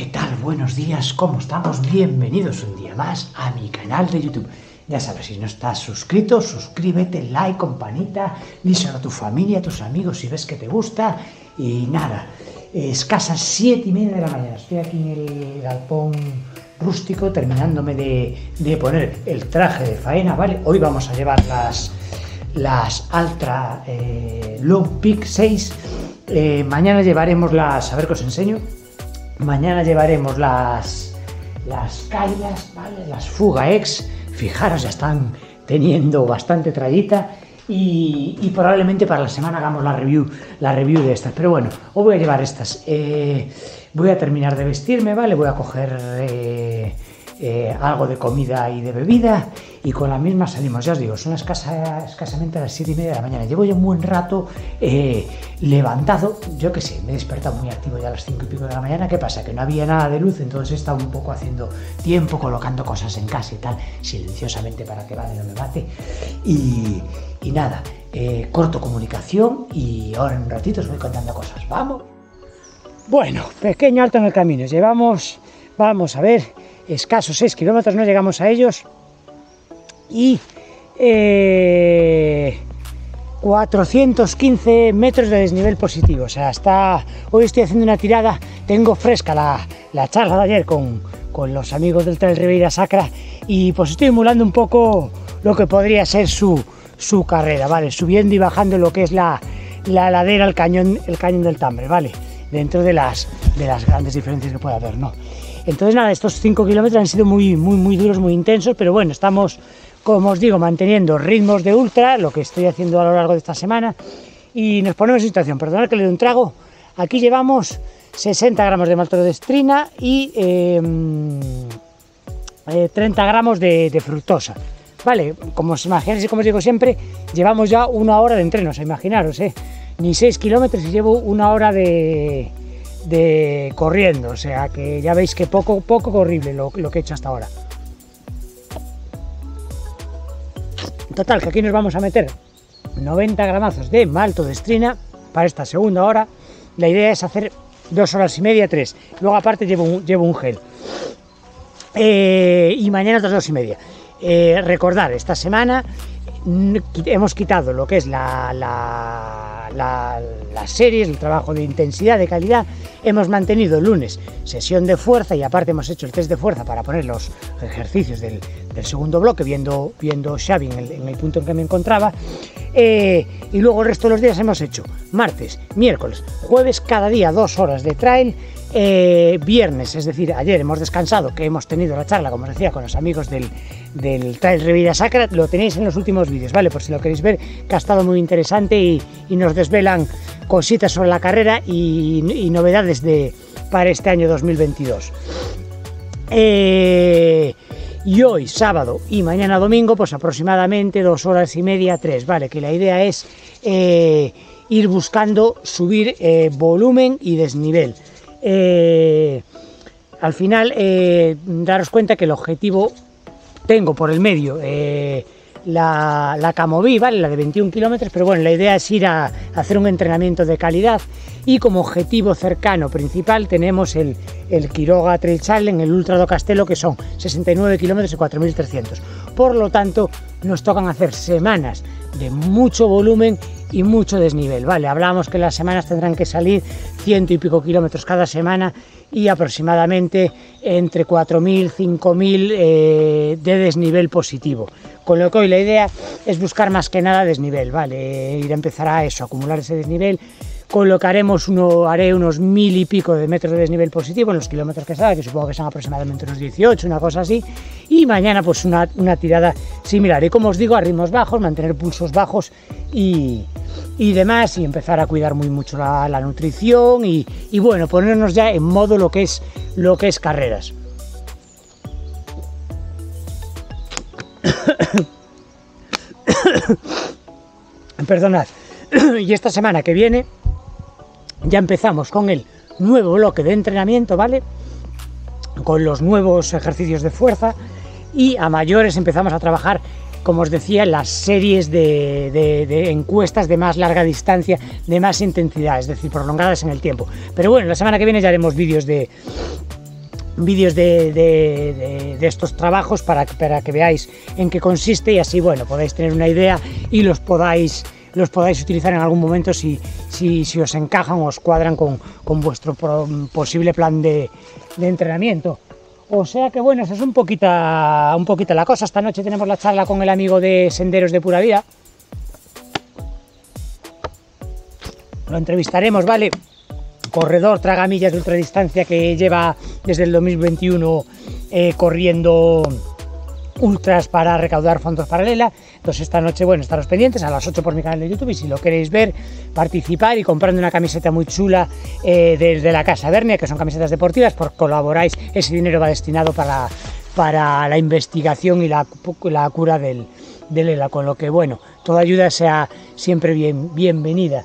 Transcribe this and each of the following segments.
¿Qué tal? Buenos días, ¿cómo estamos? Bienvenidos un día más a mi canal de YouTube. Ya sabes, si no estás suscrito, suscríbete, like, campanita, díselo a tu familia, a tus amigos si ves que te gusta. Y nada, escasas siete y media de la mañana. Estoy aquí en el galpón rústico terminándome de, poner el traje de faena, ¿vale? Hoy vamos a llevar las, las Ultra eh, Long Peak 6. Eh, mañana llevaremos las, a ver que os enseño, Mañana llevaremos las, las Kailas, ¿vale? Las Fuga X. Fijaros, ya están teniendo bastante trayita. Y, probablemente para la semana hagamos la review, la review de estas. Pero bueno, os voy a llevar estas. Eh, voy a terminar de vestirme, ¿vale? Voy a coger eh, eh, algo de comida y de bebida y con la misma salimos. Ya os digo, son escasamente a las 7 y media de la mañana. Llevo ya un buen rato eh, levantado, yo que sé, me he despertado muy activo ya a las 5 y pico de la mañana. ¿Qué pasa? Que no había nada de luz, entonces he estado un poco haciendo tiempo, colocando cosas en casa y tal, silenciosamente para que Vale no me mate. Y, nada, eh, corto comunicación y ahora en un ratito os voy contando cosas. ¡Vamos! Bueno, pequeño alto en el camino. Llevamos, vamos a ver, escasos 6 kilómetros, no llegamos a ellos. Y 415 eh, metros de desnivel positivo. O sea, está, hoy estoy haciendo una tirada, tengo fresca la, la charla de ayer con, con, los amigos del Trail Ribeira Sacra y pues estoy emulando un poco lo que podría ser su, su carrera, ¿vale? Subiendo y bajando lo que es la, la ladera, el cañón, el cañón del Tambre, ¿vale? Dentro de las, de las grandes diferencias que puede haber, ¿no? Entonces, nada, estos 5 kilómetros han sido muy, muy, muy duros, muy intensos, pero bueno, estamos, como os digo, manteniendo ritmos de ultra, lo que estoy haciendo a lo largo de esta semana, y nos ponemos en situación. Perdonad que le doy un trago. Aquí llevamos 60 gramos de maltodextrina y 30 em, eh, gramos de, fructosa. Vale, como os imagináis y como os digo siempre, llevamos ya una hora de entrenos, imaginaros, ¿eh? Ni 6 kilómetros y llevo una hora de, de corriendo, o sea que ya veis que poco, poco horrible lo, que he hecho hasta ahora. Total, que aquí nos vamos a meter 90 gramazos de maltodestrina para esta segunda hora. La idea es hacer dos horas y media, tres. Luego aparte llevo un, llevo un gel. Eh, y mañana otras dos y media. Eh, recordar, esta semana hemos quitado lo que es la, las series, el trabajo de intensidad, de calidad. Hemos mantenido el lunes sesión de fuerza y aparte hemos hecho el test de fuerza para poner los ejercicios del, segundo bloque, viendo, viendo Xavi en el, punto en que me encontraba. Eh, y luego el resto de los días hemos hecho martes, miércoles, jueves, cada día dos horas de trail eh, viernes, es decir, ayer hemos descansado, que hemos tenido la charla, como os decía, con los amigos del, Trail Revira Sacra, lo tenéis en los últimos vídeos, ¿vale? Por si lo queréis ver, que ha estado muy interesante y, nos desvelan cositas sobre la carrera y, novedades de, para este año 2022. Eh, y hoy, sábado y mañana domingo, pues aproximadamente dos horas y media, tres, ¿vale? Que la idea es eh, ir buscando subir volumen y desnivel. Eh, al final eh, daros cuenta que el objetivo tengo por el medio eh, la, la Camoví, ¿vale? la de 21 kilómetros, pero bueno, la idea es ir a, hacer un entrenamiento de calidad y como objetivo cercano principal tenemos el, el Quiroga Trail Challenge, el Ultra do Castelo, que son 69 kilómetros y 4.300. Por lo tanto, nos tocan hacer semanas de mucho volumen y mucho desnivel. Vale, hablamos que las semanas tendrán que salir ciento y pico kilómetros cada semana y aproximadamente entre 4.000, 5.000 eh, de desnivel positivo. Con lo que hoy la idea es buscar más que nada desnivel, ¿vale? Ir a empezar a eso, acumular ese desnivel colocaremos uno, haré unos mil y pico de metros de desnivel positivo en los kilómetros que salga, que supongo que son aproximadamente unos 18, una cosa así, y mañana pues una, tirada similar. Y como os digo, a ritmos bajos, mantener pulsos bajos y, demás, y empezar a cuidar muy mucho la, nutrición y, y, bueno, ponernos ya en modo lo que es, lo que es carreras. Perdonad. y esta semana que viene ya empezamos con el nuevo bloque de entrenamiento, ¿vale? Con los nuevos ejercicios de fuerza y a mayores empezamos a trabajar, como os decía, las series de, encuestas de más larga distancia, de más intensidad, es decir, prolongadas en el tiempo. Pero bueno, la semana que viene ya haremos vídeos de, vídeos de, estos trabajos para, para que veáis en qué consiste y así, bueno, podáis tener una idea y los podáis los podáis utilizar en algún momento si, si, os encajan o os cuadran con, con vuestro posible plan de, de, entrenamiento. O sea que bueno, esa es un poquito, un la cosa. Esta noche tenemos la charla con el amigo de Senderos de Pura Vida. Lo entrevistaremos, ¿vale? corredor tragamillas de ultradistancia que lleva desde el 2021 eh, corriendo ultras para recaudar fondos paralela. Entonces esta noche, bueno, estaros pendientes a las 8 por mi canal de YouTube y si lo queréis ver, participar y comprando una camiseta muy chula eh, la Casa Bernia, que son camisetas deportivas, por colaboráis, ese dinero va destinado para, para la investigación y la, cura del, del ELA, con lo que, bueno, toda ayuda sea siempre bien, bienvenida.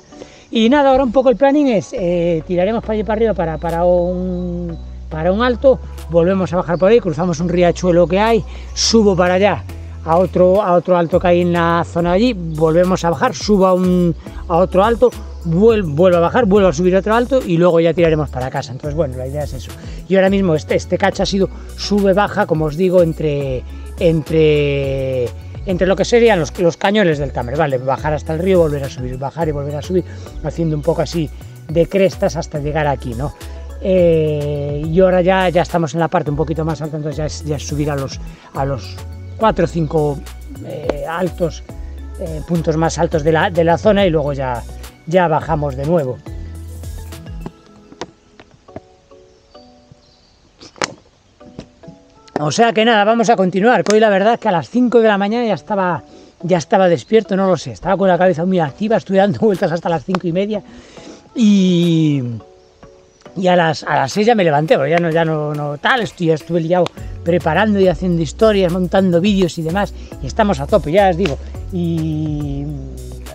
Y nada, ahora un poco el planning es, eh, tiraremos para allá para arriba para, para, un, para un alto, volvemos a bajar por ahí, cruzamos un riachuelo que hay, subo para allá a otro, a otro alto que hay en la zona allí, volvemos a bajar, subo a, un, a otro alto, vuelvo, vuelvo a bajar, vuelvo a subir a otro alto y luego ya tiraremos para casa. Entonces, bueno, la idea es eso. Y ahora mismo este, este cacho ha sido sube-baja, como os digo, entre, entre entre lo que serían los, los cañones del Tamer, ¿vale? Bajar hasta el río, volver a subir, bajar y volver a subir, haciendo un poco así de crestas hasta llegar aquí, ¿no? Eh, y ahora ya, ya estamos en la parte un poquito más alta, entonces ya es, ya subir a los, a los 4 o 5 eh, altos, eh, puntos más altos de la, de la zona y luego ya, ya bajamos de nuevo. O sea que nada, vamos a continuar. hoy la verdad es que a las 5 de la mañana ya estaba, ya estaba despierto, no lo sé. Estaba con la cabeza muy activa, estuve dando vueltas hasta las 5 y media. Y, y a las, a las 6 ya me levanté, ya no, ya no, no tal, estoy, estuve liado preparando y haciendo historias, montando vídeos y demás. Y estamos a tope, ya os digo. Y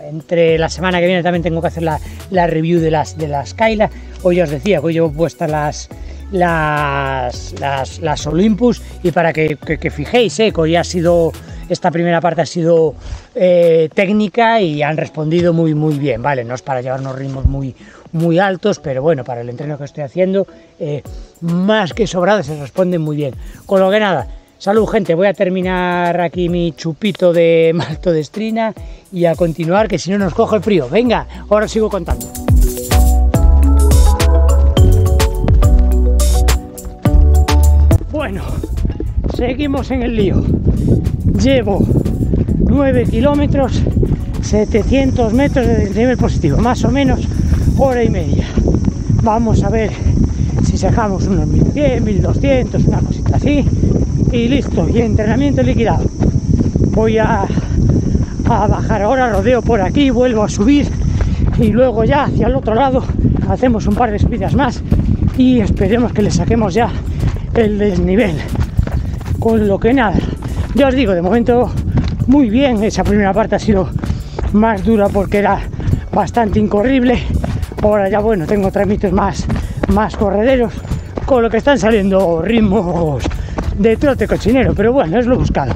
entre la semana que viene también tengo que hacer la, la review de las, de las Kaila. Hoy os decía que hoy llevo puestas las las, las, Olympus y para que, fijéis, eh, que hoy ha sido, esta primera parte ha sido eh, técnica y han respondido muy muy bien, ¿vale? No es para llevarnos ritmos muy, muy altos, pero bueno, para el entreno que estoy haciendo, eh, más que sobrado se responden muy bien. Con lo que nada, salud gente, voy a terminar aquí mi chupito de maltodestrina y a continuar, que si no nos coge el frío. Venga, ahora sigo contando. Bueno, seguimos en el lío. Llevo 9 kilómetros, 700 metros de nivel positivo, más o menos hora y media. Vamos a ver si sacamos unos 1100, 1200, una cosita así. Y listo, y entrenamiento liquidado. Voy a, a bajar ahora, rodeo por aquí, vuelvo a subir y luego ya hacia el otro lado hacemos un par de subidas más y esperemos que le saquemos ya el desnivel. Con lo que nada, ya os digo, de momento muy bien. Esa primera parte ha sido más dura porque era bastante incorrible. Ahora ya bueno, tengo trámites más, más correderos, con lo que están saliendo ritmos de trote cochinero, pero bueno, es lo buscado.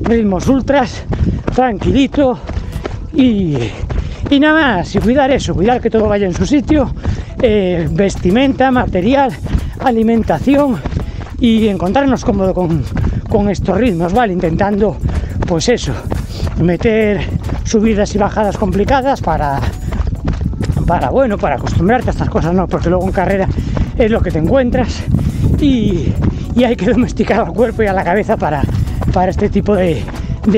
Ritmos ultras, tranquilito y, y nada más, y cuidar eso, cuidar que todo vaya en su sitio, eh, vestimenta, material, alimentación y encontrarnos cómodo con, estos ritmos, ¿vale? Intentando, pues eso, meter subidas y bajadas complicadas para, para bueno, para acostumbrarte a estas cosas, ¿no? Porque luego en carrera es lo que te encuentras y, hay que domesticar al cuerpo y a la cabeza para, para este tipo de,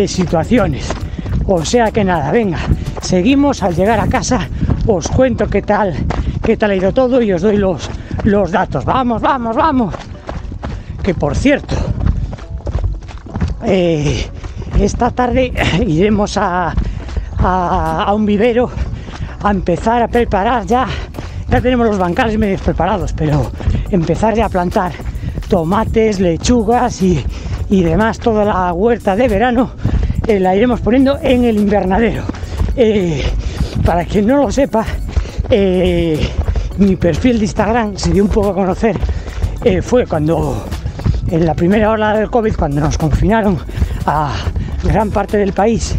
situaciones. O sea que nada, venga, seguimos al llegar a casa, os cuento qué tal, qué tal ha ido todo y os doy los, los datos. Vamos, vamos, vamos que por cierto, eh, esta tarde iremos a, a, un vivero a empezar a preparar ya, ya tenemos los bancales medio preparados, pero empezar ya a plantar tomates, lechugas y, demás, toda la huerta de verano eh, la iremos poniendo en el invernadero. Eh, para quien no lo sepa, mi perfil de Instagram se dio un poco a conocer, fue cuando en la primera ola del COVID, cuando nos confinaron a gran parte del país,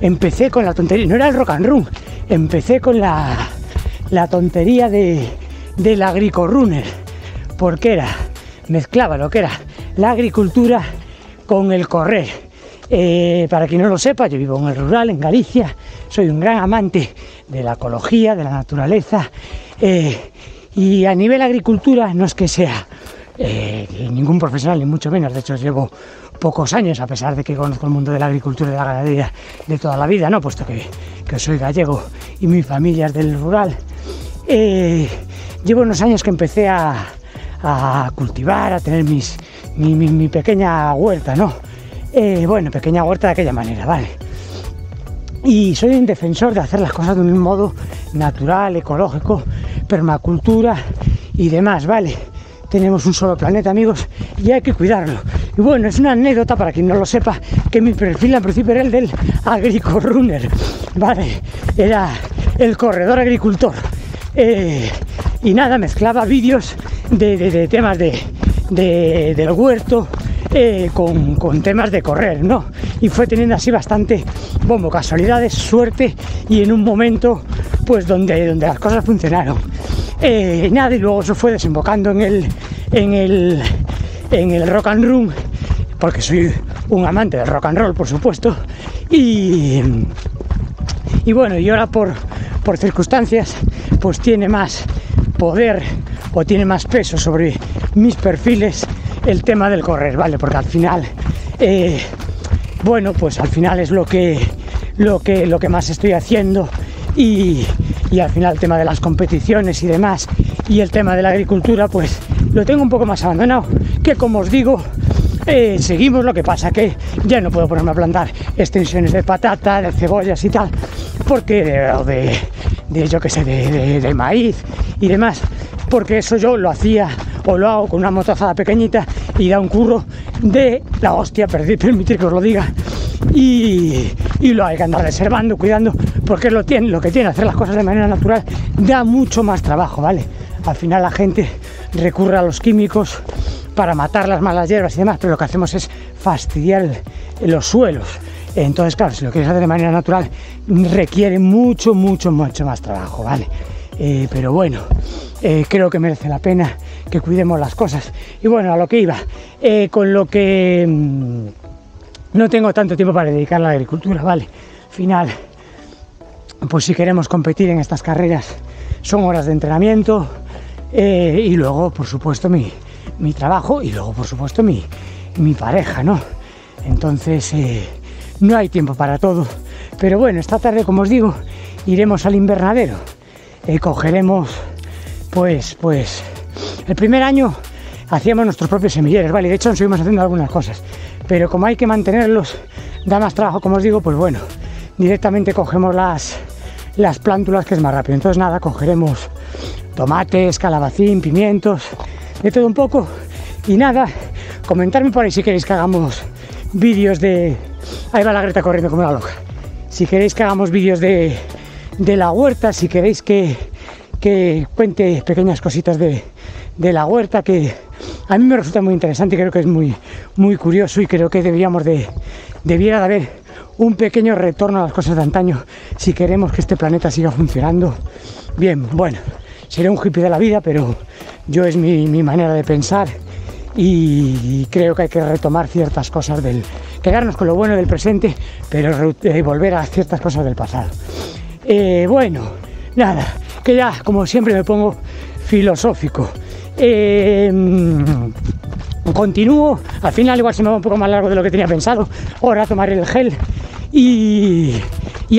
empecé con la tontería, no era el rock and roll, empecé con la, tontería de, del agricorunner. porque era, mezclaba lo que era la agricultura con el correr. Eh, para quien no lo sepa, yo vivo en el rural, en Galicia, soy un gran amante de la ecología, de la naturaleza, eh, y a nivel agricultura no es que sea eh, ningún profesional, ni mucho menos, de hecho llevo pocos años, a pesar de que conozco el mundo de la agricultura y de la ganadería de toda la vida, ¿no? puesto que, soy gallego y mi familia es del rural. llevo unos años que empecé a, cultivar, a tener mis, mi pequeña huerta, ¿no? Eh, bueno, pequeña huerta de aquella manera, ¿vale? Y soy un defensor de hacer las cosas de un modo natural, ecológico, permacultura y demás, ¿vale? Tenemos un solo planeta, amigos, y hay que cuidarlo. Y bueno, es una anécdota para quien no lo sepa, que mi perfil al principio era el del agricorunner, ¿vale? Era el corredor agricultor. Eh, y nada, mezclaba vídeos de, temas de, del huerto, eh, con, temas de correr, ¿no? Y fue teniendo así bastante bombo, casualidades, suerte y en un momento pues donde, donde las cosas funcionaron. Eh, nada, y luego eso fue desembocando en el, en el, en el rock and roll, porque soy un amante del rock and roll, por supuesto, y, y bueno, y ahora por, por circunstancias, pues tiene más poder o tiene más peso sobre mis perfiles el tema del correr, ¿vale? Porque al final, eh, bueno, pues al final es lo que, lo que, lo que más estoy haciendo y, al final el tema de las competiciones y demás y el tema de la agricultura, pues lo tengo un poco más abandonado, que como os digo, eh, seguimos, lo que pasa que ya no puedo ponerme a plantar extensiones de patata, de cebollas y tal, porque de, de, que de, de maíz y demás, porque eso yo lo hacía o lo hago con una motozada pequeñita y da un curro de la hostia, permitir que os lo diga. Y, lo hay que andar reservando, cuidando, porque lo, tiene, lo que tiene hacer las cosas de manera natural da mucho más trabajo, ¿vale? Al final la gente recurre a los químicos para matar las malas hierbas y demás, pero lo que hacemos es fastidiar los suelos. Entonces, claro, si lo quieres hacer de manera natural, requiere mucho, mucho, mucho más trabajo, ¿vale? Eh, pero bueno, eh, creo que merece la pena que cuidemos las cosas. Y bueno, a lo que iba, eh, con lo que mm, no tengo tanto tiempo para dedicar a la agricultura, ¿vale? Final, pues si queremos competir en estas carreras, son horas de entrenamiento y luego, por supuesto, mi, mi, trabajo y luego, por supuesto, mi, mi pareja, ¿no? Entonces, no hay tiempo para todo. Pero bueno, esta tarde, como os digo, iremos al invernadero eh, cogeremos, pues, pues, el primer año hacíamos nuestros propios semilleros, ¿vale? De hecho, nos seguimos haciendo algunas cosas, pero como hay que mantenerlos, da más trabajo, como os digo, pues bueno, directamente cogemos las, las plántulas, que es más rápido. Entonces, nada, cogeremos tomates, calabacín, pimientos, de todo un poco. Y nada, comentarme por ahí si queréis que hagamos vídeos de... Ahí va la Greta corriendo como una loca. Si queréis que hagamos vídeos de de la huerta, si queréis que, cuente pequeñas cositas de, la huerta, que a mí me resulta muy interesante y creo que es muy, muy curioso y creo que deberíamos de, debiera de haber un pequeño retorno a las cosas de antaño si queremos que este planeta siga funcionando. Bien, bueno, seré un hippie de la vida, pero yo es mi, manera de pensar y creo que hay que retomar ciertas cosas del quedarnos con lo bueno del presente pero eh, volver a ciertas cosas del pasado eh, bueno, nada, que ya como siempre me pongo filosófico. Eh, continúo, al final igual se me va un poco más largo de lo que tenía pensado. Ahora tomaré el gel y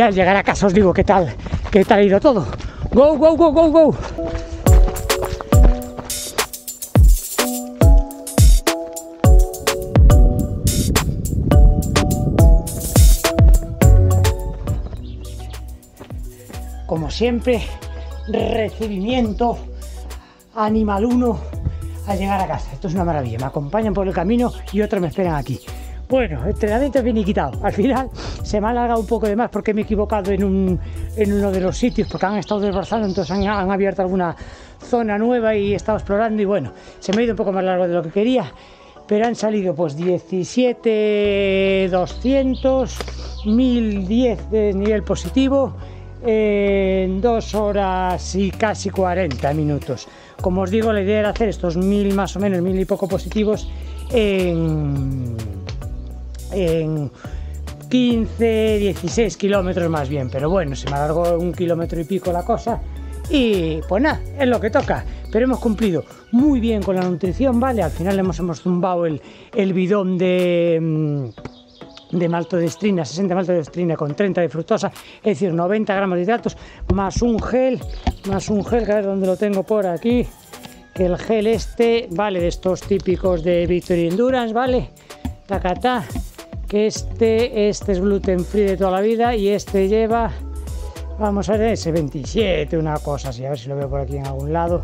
al llegar a casa os digo qué tal, qué tal ha ido todo. Go, go, go, go, go. Como siempre, recibimiento animal uno al llegar a casa. Esto es una maravilla. Me acompañan por el camino y otros me esperan aquí. Bueno, entrenamiento bien quitado. Al final se me ha alargado un poco de más porque me he equivocado en, un, en uno de los sitios porque han estado desbrozando, entonces han, han, abierto alguna zona nueva y he estado explorando y bueno, se me ha ido un poco más largo de lo que quería, pero han salido pues 17, 200, 1010 de nivel positivo en dos horas y casi 40 minutos. Como os digo, la idea era hacer estos mil más o menos, mil y poco positivos en, en 15, 16 kilómetros más bien, pero bueno, se me alargó un kilómetro y pico la cosa y pues nada, es lo que toca. Pero hemos cumplido muy bien con la nutrición, ¿vale? Al final hemos, hemos zumbado el, bidón de, mm, de maltodestrina, 60 maltodestrina con 30 de fructosa, es decir, 90 gramos de hidratos, más un gel, más un gel, que a ver dónde lo tengo por aquí, que el gel este, vale, de estos típicos de Victory Endurance, ¿vale? Tacatá, que este, este es gluten free de toda la vida y este lleva Vamos a ver ese 27, una cosa así, a ver si lo veo por aquí en algún lado.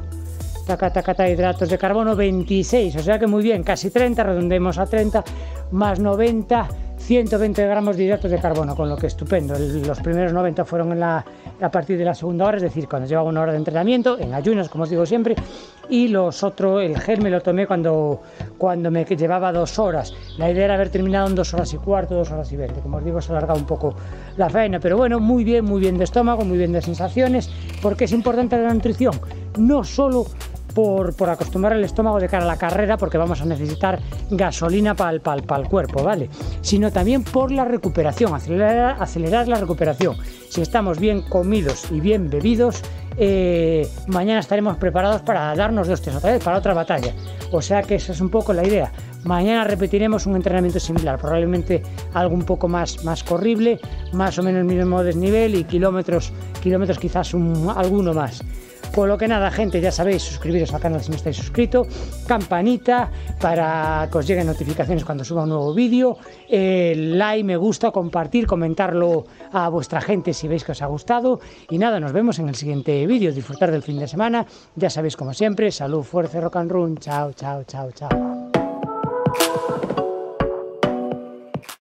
Taca, taca, hidratos de carbono 26, o sea que muy bien, casi 30, redondemos a 30, más 90, 120 gramos de hidratos de carbono, con lo que estupendo. los primeros 90 fueron en la, a partir de la segunda hora, es decir, cuando llevaba una hora de entrenamiento, en ayunas, como os digo siempre, y los otros, el gel me lo tomé cuando, cuando me llevaba dos horas. La idea era haber terminado en dos horas y cuarto, dos horas y veinte. Como os digo, se ha alargado un poco la faena, pero bueno, muy bien, muy bien de estómago, muy bien de sensaciones, porque es importante la nutrición, no solo por, acostumbrar el estómago de cara a la carrera, porque vamos a necesitar gasolina para el, el cuerpo, ¿vale? Sino también por la recuperación, acelerar, acelerar la recuperación. Si estamos bien comidos y bien bebidos, eh, mañana estaremos preparados para darnos dos tres otra vez, para otra batalla. O sea que esa es un poco la idea. Mañana repetiremos un entrenamiento similar, probablemente algo un poco más, más corrible, más o menos el mismo desnivel y kilómetros, kilómetros quizás un, alguno más. Por lo que nada, gente, ya sabéis, suscribiros al canal si no estáis suscrito, campanita para que os lleguen notificaciones cuando suba un nuevo vídeo, like, me gusta, compartir, comentarlo a vuestra gente si veis que os ha gustado. Y nada, nos vemos en el siguiente vídeo, disfrutar del fin de semana. Ya sabéis, como siempre, salud, fuerza, rock and roll. Chao, chao, chao, chao.